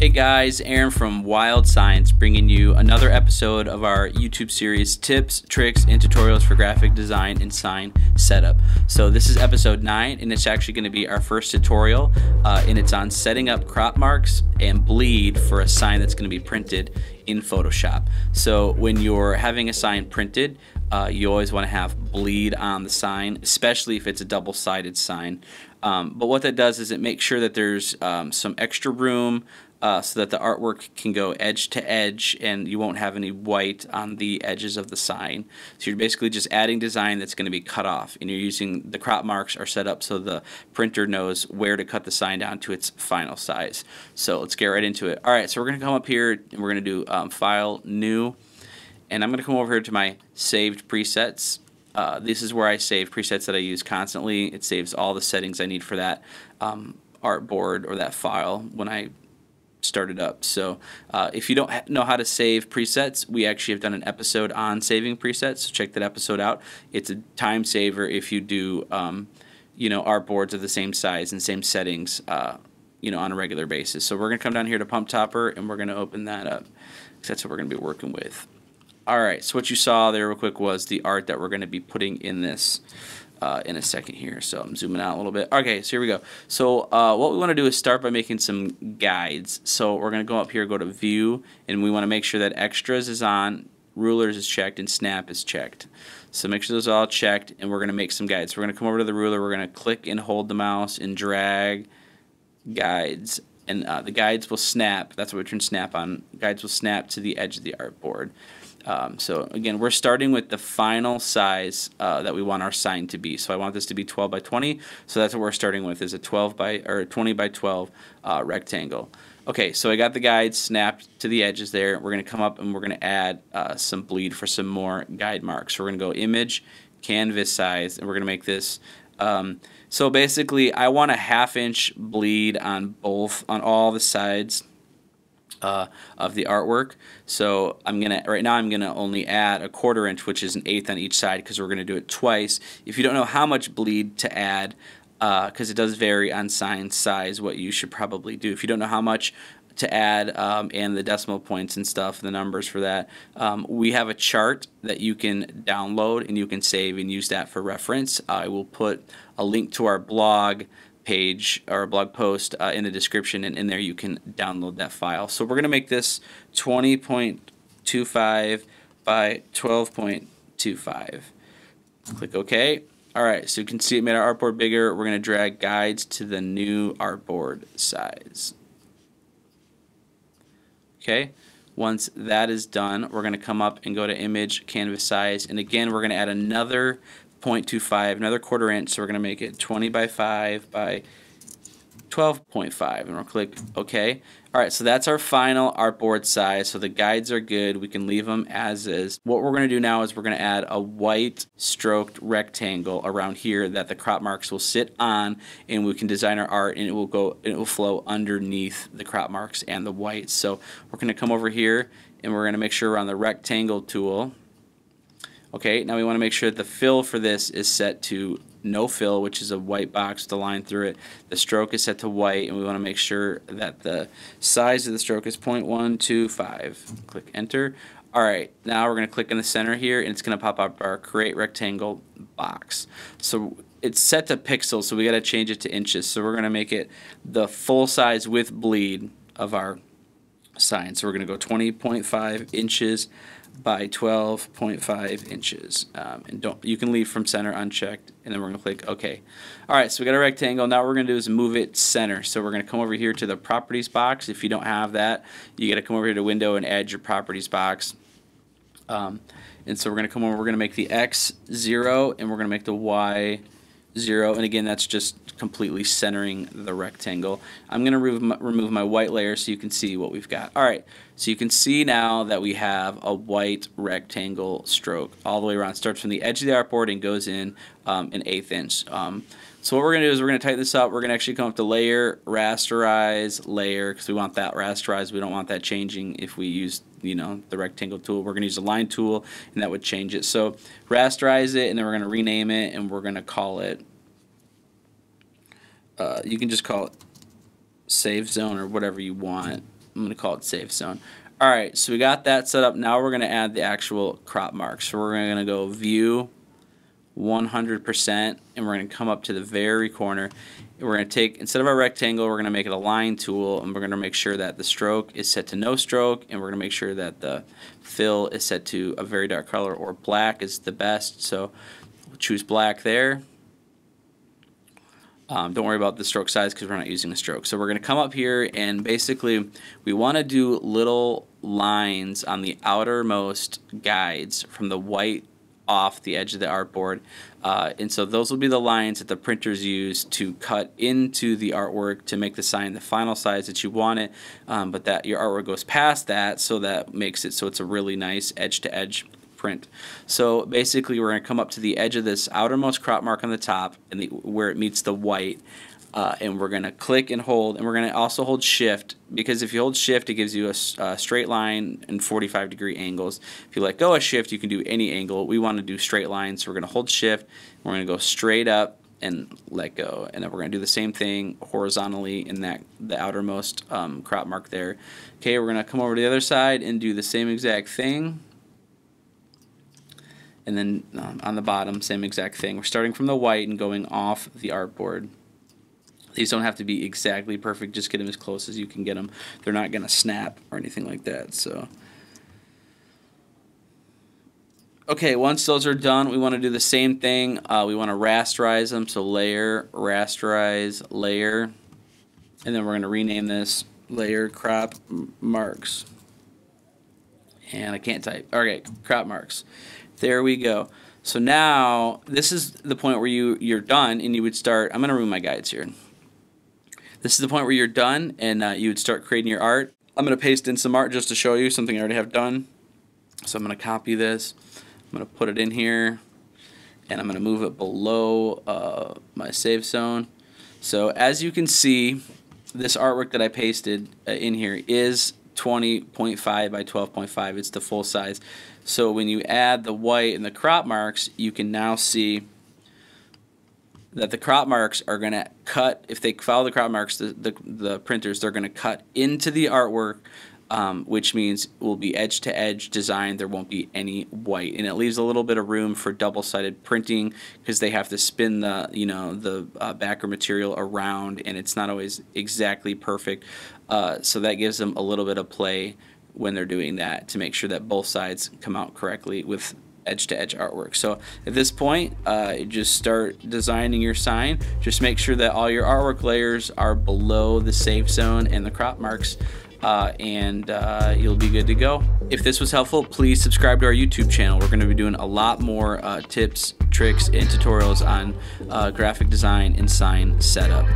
Hey guys, Aaron from Wilde Signs bringing you another episode of our YouTube series Tips, Tricks, and Tutorials for Graphic Design and Sign Setup. So, this is episode 9, and it's actually going to be our first tutorial, uh, and it's on setting up crop marks and bleed for a sign that's going to be printed in Photoshop. So, when you're having a sign printed, uh, you always want to have bleed on the sign, especially if it's a double sided sign. Um, but what that does is it makes sure that there's um, some extra room uh, so that the artwork can go edge to edge and you won't have any white on the edges of the sign. So you're basically just adding design that's going to be cut off and you're using the crop marks are set up so the printer knows where to cut the sign down to its final size. So let's get right into it. All right, so we're going to come up here and we're going to do um, File, New, and I'm going to come over here to my saved presets. Uh, this is where I save presets that I use constantly. It saves all the settings I need for that um, artboard or that file when I started up. So uh, if you don't know how to save presets, we actually have done an episode on saving presets. So check that episode out. It's a time saver if you do, um, you know, artboards of the same size and same settings, uh, you know, on a regular basis. So we're gonna come down here to Pump Topper and we're gonna open that up. That's what we're gonna be working with. All right. So what you saw there real quick was the art that we're gonna be putting in this uh, in a second here. So I'm zooming out a little bit. Okay, so here we go. So uh, what we want to do is start by making some guides. So we're going to go up here, go to View, and we want to make sure that Extras is on, Rulers is checked, and Snap is checked. So make sure those are all checked, and we're going to make some guides. So we're going to come over to the ruler, we're going to click and hold the mouse and drag guides. And uh, the guides will snap. That's what we turn snap on. Guides will snap to the edge of the artboard. Um, so again, we're starting with the final size uh, that we want our sign to be. So I want this to be 12 by 20. So that's what we're starting with is a 12 by or 20 by 12 uh, rectangle. Okay, so I got the guide snapped to the edges there. We're going to come up and we're going to add uh, some bleed for some more guide marks. So we're going to go image, canvas size, and we're going to make this. Um, so basically, I want a half inch bleed on both, on all the sides uh, of the artwork. So I'm gonna right now I'm gonna only add a quarter inch, which is an eighth on each side, because we're gonna do it twice. If you don't know how much bleed to add, because uh, it does vary on sign size, what you should probably do. If you don't know how much to add um, and the decimal points and stuff, the numbers for that. Um, we have a chart that you can download and you can save and use that for reference. I will put a link to our blog page or a blog post uh, in the description, and in there you can download that file. So we're going to make this 20.25 by 12.25. Click OK. All right, so you can see it made our artboard bigger. We're going to drag guides to the new artboard size. Okay, once that is done, we're going to come up and go to image canvas size. And again, we're going to add another 0.25, another quarter inch, so we're going to make it 20 by 5 by 12.5, and we'll click OK. All right, so that's our final artboard size. So the guides are good. We can leave them as is. What we're going to do now is we're going to add a white stroked rectangle around here that the crop marks will sit on, and we can design our art, and it will go, it will flow underneath the crop marks and the white. So we're going to come over here, and we're going to make sure we're on the rectangle tool. Okay, now we want to make sure that the fill for this is set to no fill, which is a white box with a line through it. The stroke is set to white, and we want to make sure that the size of the stroke is 0.125. Click enter. All right, now we're going to click in the center here, and it's going to pop up our create rectangle box. So it's set to pixels, so we got to change it to inches. So we're going to make it the full size with bleed of our sign. So we're going to go 20.5 inches by 12.5 inches. Um, and don't you can leave from center unchecked, and then we're going to click OK. All right, so we got a rectangle. Now what we're going to do is move it center. So we're going to come over here to the properties box. If you don't have that, you got to come over here to window and add your properties box. Um, and so we're going to come over, we're going to make the X 0, and we're going to make the Y 0. And again, that's just completely centering the rectangle. I'm going to remove my, remove my white layer so you can see what we've got. All right, so you can see now that we have a white rectangle stroke all the way around. It starts from the edge of the artboard and goes in um, an eighth inch. Um, so what we're going to do is we're going to tighten this up. We're going to actually come up to layer, rasterize, layer, because we want that rasterized. We don't want that changing if we use you know the rectangle tool. We're going to use the line tool, and that would change it. So rasterize it, and then we're going to rename it, and we're going to call it uh, you can just call it save zone or whatever you want. I'm going to call it save zone. All right, so we got that set up. Now we're going to add the actual crop marks. So we're going to go view 100% and we're going to come up to the very corner. We're going to take, instead of our rectangle, we're going to make it a line tool and we're going to make sure that the stroke is set to no stroke and we're going to make sure that the fill is set to a very dark color or black is the best. So we'll choose black there. Um, don't worry about the stroke size because we're not using a stroke. So we're going to come up here and basically we want to do little lines on the outermost guides from the white off the edge of the artboard. Uh, and so those will be the lines that the printers use to cut into the artwork to make the sign the final size that you want it. Um, but that your artwork goes past that so that makes it so it's a really nice edge to edge print. So basically we're going to come up to the edge of this outermost crop mark on the top and the, where it meets the white uh, and we're going to click and hold and we're going to also hold shift because if you hold shift it gives you a, a, straight line and 45 degree angles. If you let go of shift you can do any angle. We want to do straight lines so we're going to hold shift we're going to go straight up and let go. And then we're going to do the same thing horizontally in that the outermost um, crop mark there. Okay we're going to come over to the other side and do the same exact thing. And then um, on the bottom, same exact thing. We're starting from the white and going off the artboard. These don't have to be exactly perfect, just get them as close as you can get them. They're not going to snap or anything like that. So, Okay, once those are done, we want to do the same thing. Uh, we want to rasterize them, so layer, rasterize, layer. And then we're going to rename this layer crop marks. And I can't type. Okay, crop marks. There we go. So now this is the point where you, you're done and you would start, I'm going to remove my guides here. This is the point where you're done and uh, you would start creating your art. I'm going to paste in some art just to show you something I already have done. So I'm going to copy this. I'm going to put it in here and I'm going to move it below uh, my save zone. So as you can see, this artwork that I pasted uh, in here is 20.5 by 12.5. It's the full size. So when you add the white and the crop marks, you can now see that the crop marks are going to cut, if they follow the crop marks, the, the, the printers, they're going to cut into the artwork, um, which means it will be edge to edge design. There won't be any white. And it leaves a little bit of room for double sided printing because they have to spin the, you know, the uh, backer material around and it's not always exactly perfect. Uh, so that gives them a little bit of play when they're doing that to make sure that both sides come out correctly with edge to edge artwork. So at this point, uh, just start designing your sign. Just make sure that all your artwork layers are below the safe zone and the crop marks. Uh, and uh, you'll be good to go. If this was helpful, please subscribe to our YouTube channel. We're going to be doing a lot more uh, tips, tricks, and tutorials on uh, graphic design and sign setup.